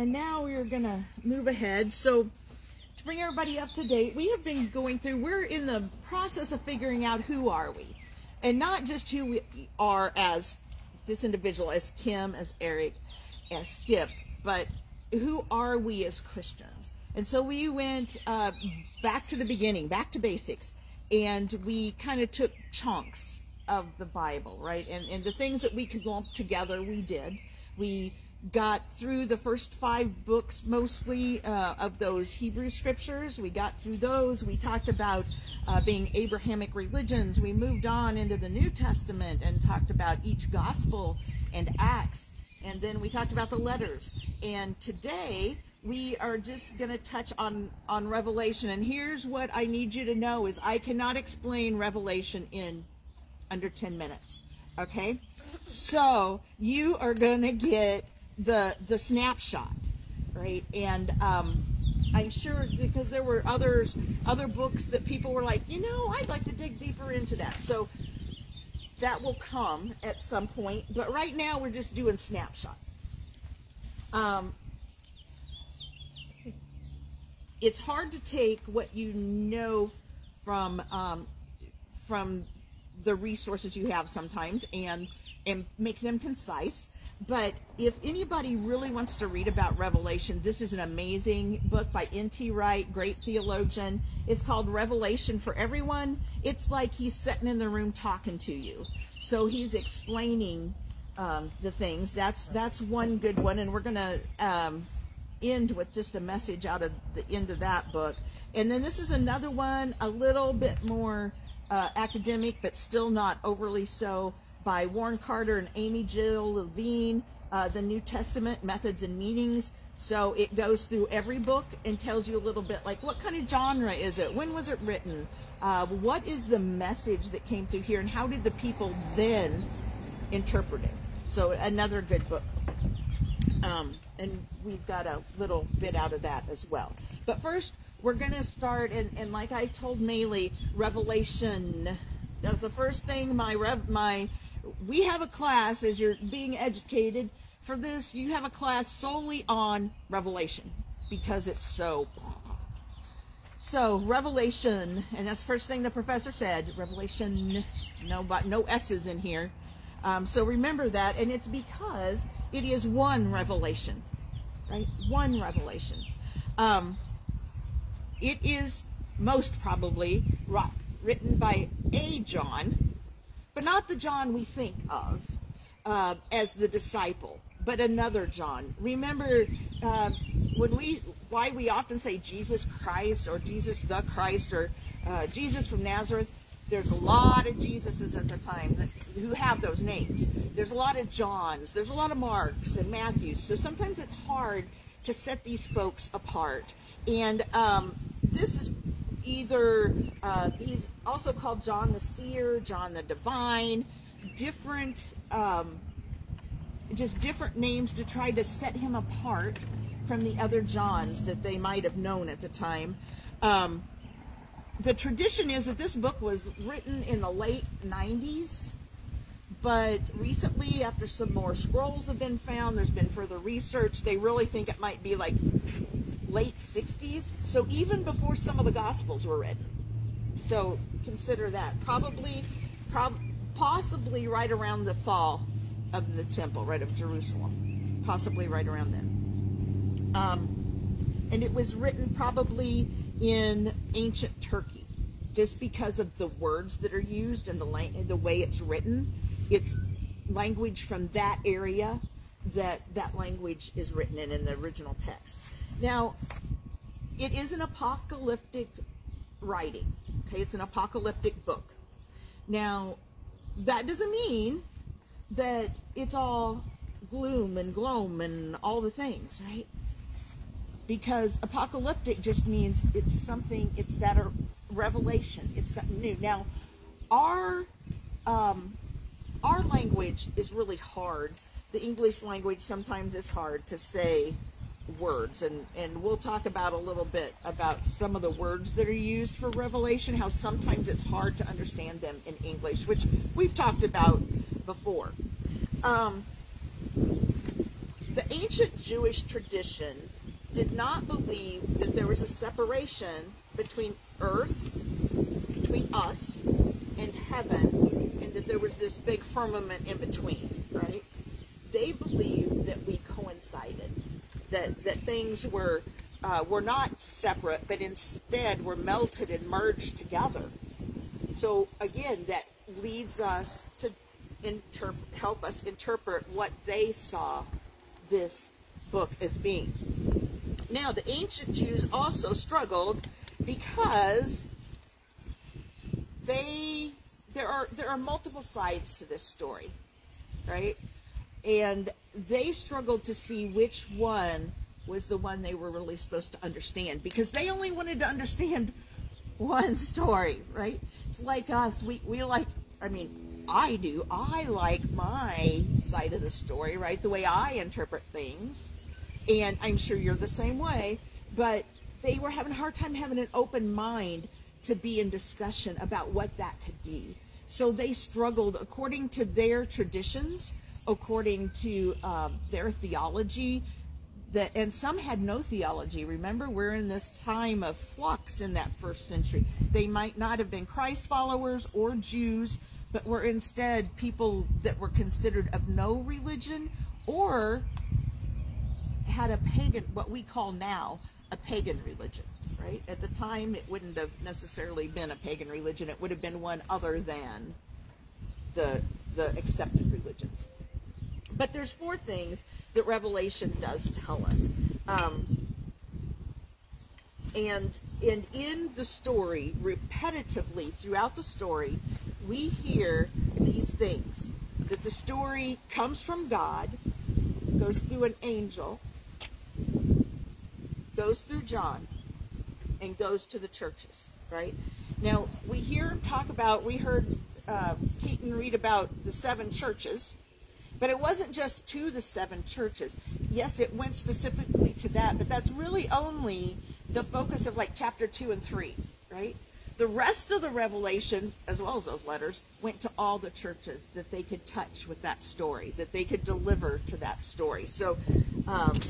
And now we're to move ahead. So, to bring everybody up to date, we have been going through, we're in the process of figuring out who are we. And not just who we are as this individual, as Kim, as Eric, as Skip, but who are we as Christians? And so we went uh, back to the beginning, back to basics, and we kind of took chunks of the Bible, right? And, and the things that we could lump together, we did. We got through the first five books mostly uh, of those Hebrew scriptures. We got through those. We talked about uh, being Abrahamic religions. We moved on into the New Testament and talked about each gospel and Acts. And then we talked about the letters. And today we are just going to touch on on Revelation. And here's what I need you to know: is I cannot explain Revelation in under 10 minutes. Okay, so you are going to get the the snapshot, right? And um, I'm sure because there were others other books that people were like, you know, I'd like to dig deeper into that. So that will come at some point. But right now we're just doing snapshots. Um, it's hard to take what you know from um, from the resources you have sometimes and and make them concise. But if anybody really wants to read about Revelation, this is an amazing book by N.T. Wright, great theologian. It's called Revelation for Everyone. It's like he's sitting in the room talking to you. So he's explaining um, the things. That's that's one good one, and we're gonna um, end with just a message out of the end of that book. And then this is another one, a little bit more uh, academic, but still not overly so by Warren Carter and Amy Jill Levine, uh, The New Testament Methods and Meanings. So it goes through every book and tells you a little bit like what kind of genre is it? When was it written? Uh, what is the message that came through here? And how did the people then interpret it? So another good book. Um, and we've got a little bit out of that as well. But first, we're going to start, and, and like I told Maylee, Revelation. That's the first thing my rev, my we have a class as you're being educated for this you have a class solely on revelation because it's so so revelation and that's the first thing the professor said revelation no but no s's in here. Um, so remember that and it's because it is one revelation right? One revelation. Um, it is most probably written by a. John but not the John we think of uh, as the disciple, but another John. Remember uh, when we why we often say Jesus Christ or Jesus the Christ or uh, Jesus from Nazareth. There's a lot of Jesuses at the time that, who have those names. There's a lot of Johns. There's a lot of Marks and Matthews. So sometimes it's hard to set these folks apart. And um, this is either uh, he's also called John the Seer, John the Divine, different, um, just different names to try to set him apart from the other Johns that they might have known at the time. Um, the tradition is that this book was written in the late 90s, but recently, after some more scrolls have been found, there's been further research. They really think it might be like late 60s. So even before some of the Gospels were written. So consider that. Probably, prob possibly right around the fall of the temple, right, of Jerusalem. Possibly right around then. Um, and it was written probably in ancient Turkey. Just because of the words that are used and the, the way it's written, it's language from that area that that language is written in in the original text. Now, it is an apocalyptic writing. Okay, it's an apocalyptic book. Now, that doesn't mean that it's all gloom and gloom and all the things, right? Because apocalyptic just means it's something, it's that revelation, it's something new. Now, our um, our language is really hard. The English language sometimes is hard to say words and and we'll talk about a little bit about some of the words that are used for revelation how sometimes it's hard to understand them in english which we've talked about before um, the ancient Jewish tradition did not believe that there was a separation between earth, between us, and heaven, and that there was this big firmament in between, right? They believed that we that, that things were, uh, were not separate, but instead were melted and merged together. So again, that leads us to help us interpret what they saw this book as being. Now, the ancient Jews also struggled because they there are there are multiple sides to this story, right? And they struggled to see which one was the one they were really supposed to understand because they only wanted to understand one story, right? It's like us. We we like I mean, I do. I like my side of the story, right? The way I interpret things. And I'm sure you're the same way. But they were having a hard time having an open mind to be in discussion about what that could be. So they struggled according to their traditions, according to um, their theology, that and some had no theology. Remember, we're in this time of flux in that first century. They might not have been Christ followers or Jews, but were instead people that were considered of no religion or had a pagan, what we call now a pagan religion, right? At the time, it wouldn't have necessarily been a pagan religion. It would have been one other than the the accepted religions. But there's four things that Revelation does tell us. Um, and and in the story, repetitively throughout the story, we hear these things that the story comes from God, goes through an angel, goes through John, and goes to the churches, right? Now, we hear him talk about, we heard uh, Keaton read about the seven churches, but it wasn't just to the seven churches. Yes, it went specifically to that, but that's really only the focus of like chapter 2 and 3, right? The rest of the revelation, as well as those letters, went to all the churches that they could touch with that story, that they could deliver to that story. So um,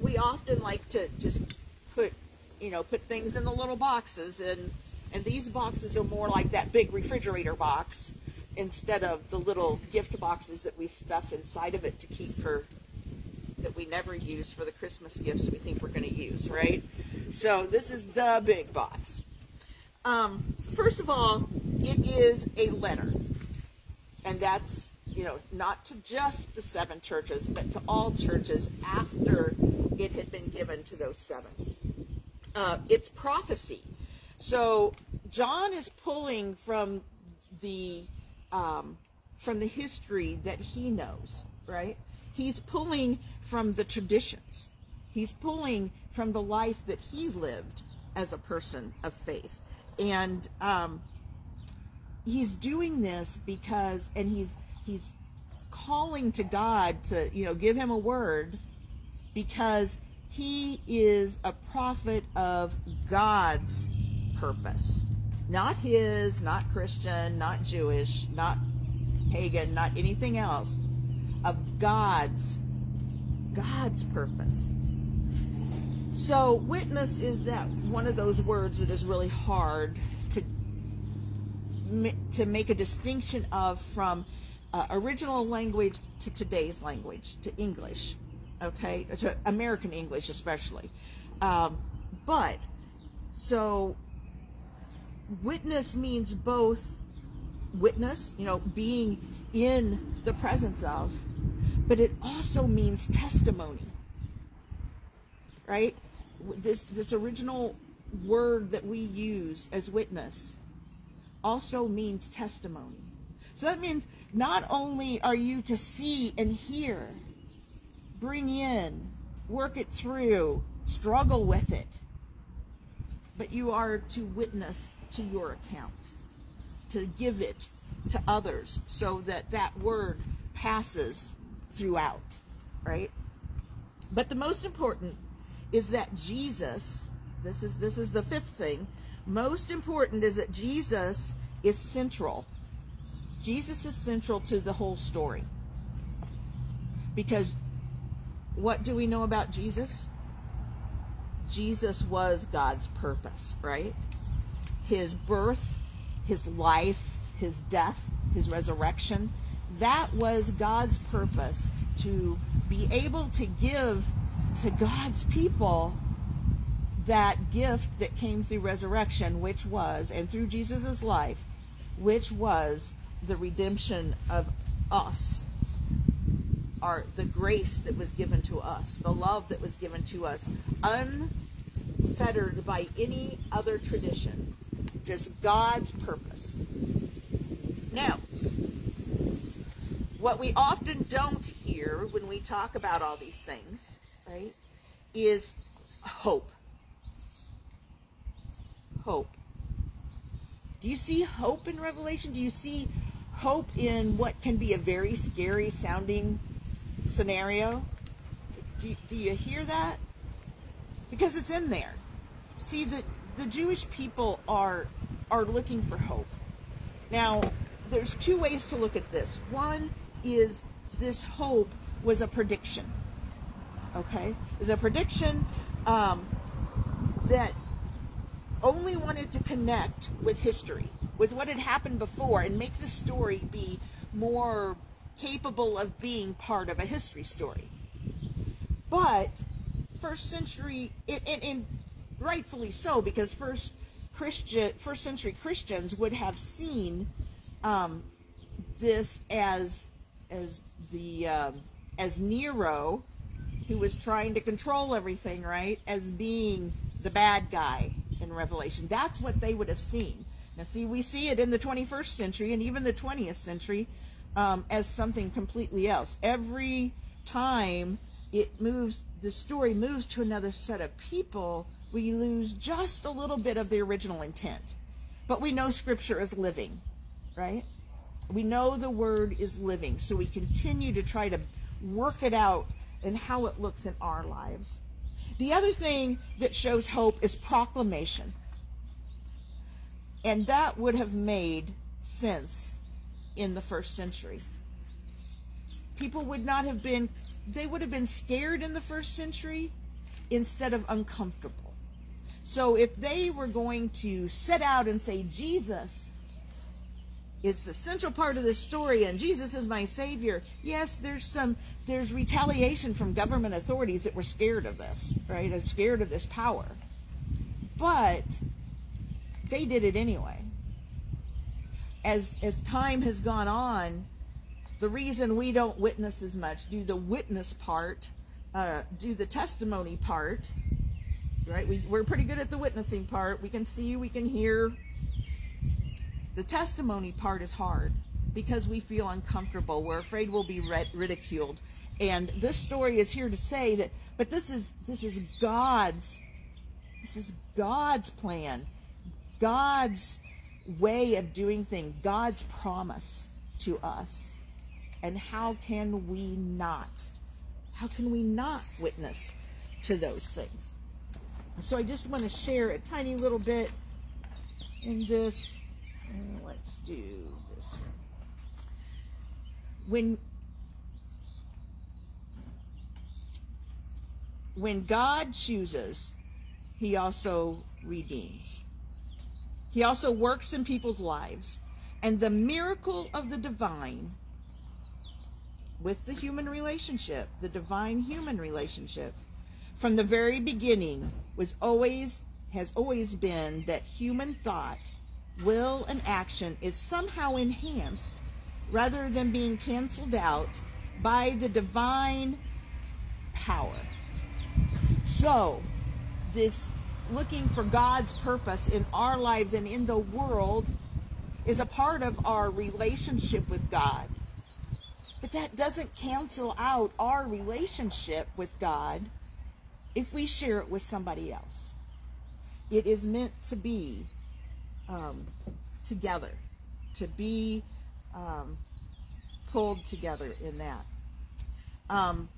we often like to just put, you know, put things in the little boxes, and and these boxes are more like that big refrigerator box instead of the little gift boxes that we stuff inside of it to keep for that we never use for the Christmas gifts we think we're going to use, right? So this is the big box. Um, first of all, it is a letter. And that's, you know, not to just the seven churches, but to all churches after it had been given to those seven. Uh, it's prophecy. So John is pulling from the um, from the history that he knows, right? He's pulling from the traditions. He's pulling from the life that he lived as a person of faith. And um, he's doing this because, and he's he's calling to God to, you know, give him a word because he is a prophet of God's purpose. Not his, not Christian, not Jewish, not pagan, not anything else. Of God's, God's purpose. So witness is that one of those words that is really hard to to make a distinction of from uh, original language to today's language to English, okay, to American English especially. Um, but so witness means both witness, you know, being in the presence of, but it also means testimony right? This this original word that we use as witness also means testimony. So that means not only are you to see and hear, bring in, work it through, struggle with it, but you are to witness to your account, to give it to others so that that word passes throughout, right? But the most important is that Jesus, this is this is the fifth thing, most important is that Jesus is central. Jesus is central to the whole story. Because what do we know about Jesus? Jesus was God's purpose, right? His birth, his life, his death, his resurrection, that was God's purpose to be able to give to God's people that gift that came through resurrection, which was, and through Jesus' life, which was the redemption of us, our the grace that was given to us, the love that was given to us, by any other tradition, just God's purpose. Now, what we often don't hear when we talk about all these things, right, is hope. Hope. Do you see hope in Revelation? Do you see hope in what can be a very scary sounding scenario? Do, do you hear that? Because it's in there. See, the, the Jewish people are are looking for hope. Now, there's two ways to look at this. One is this hope was a prediction. Okay? Is a prediction um, that only wanted to connect with history, with what had happened before, and make the story be more capable of being part of a history story. But first century, it, and, and rightfully so, because first Christian, first century Christians would have seen um, this as as the um, as Nero, who was trying to control everything, right, as being the bad guy in Revelation. That's what they would have seen. Now, see, we see it in the 21st century and even the 20th century um, as something completely else. Every time it moves, the story moves to another set of people, we lose just a little bit of the original intent. But we know Scripture is living, right? We know the Word is living, so we continue to try to work it out and how it looks in our lives. The other thing that shows hope is proclamation. And that would have made sense in the first century. People would not have been, they would have been scared in the first century instead of uncomfortable. So if they were going to set out and say, Jesus is the central part of this story and Jesus is my savior. Yes, there's some there's retaliation from government authorities that were scared of this, right? And scared of this power. But they did it anyway. As as time has gone on, the reason we don't witness as much, do the witness part, uh, do the testimony part, right? We, we're pretty good at the witnessing part. We can see, we can hear, the testimony part is hard because we feel uncomfortable. We're afraid we'll be ridiculed. And this story is here to say that, but this is this is God's this is God's plan, God's way of doing things, God's promise to us. And how can we not? How can we not witness to those things? So I just want to share a tiny little bit in this and let's do this one. When when God chooses, he also redeems. He also works in people's lives. And the miracle of the divine with the human relationship, the divine human relationship, from the very beginning was always has always been that human thought will and action is somehow enhanced rather than being canceled out by the divine power. So, this looking for God's purpose in our lives and in the world is a part of our relationship with God. But that doesn't cancel out our relationship with God if we share it with somebody else. It is meant to be um, together, to be um, pulled together in that. Um,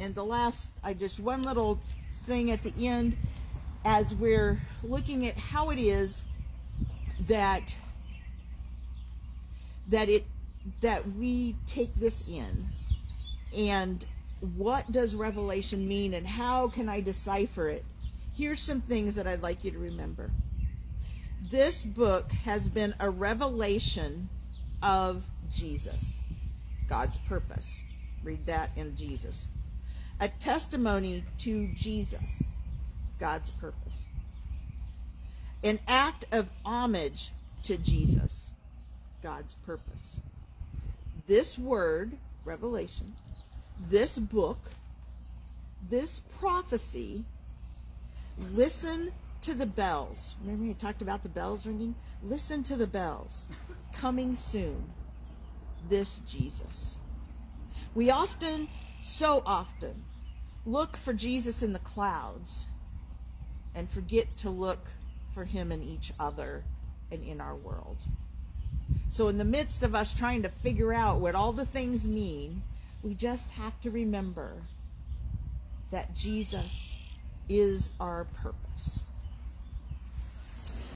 and the last, I just one little thing at the end, as we're looking at how it is that that it that we take this in and what does revelation mean and how can I decipher it? Here's some things that I'd like you to remember. This book has been a revelation of Jesus, God's purpose. Read that in Jesus. A testimony to Jesus, God's purpose. An act of homage to Jesus, God's purpose. This word, Revelation, this book, this prophecy, listen to the bells. Remember you talked about the bells ringing? Listen to the bells. Coming soon, this Jesus. We often, so often, look for Jesus in the clouds and forget to look for him in each other and in our world. So, in the midst of us trying to figure out what all the things mean, we just have to remember that Jesus is our purpose.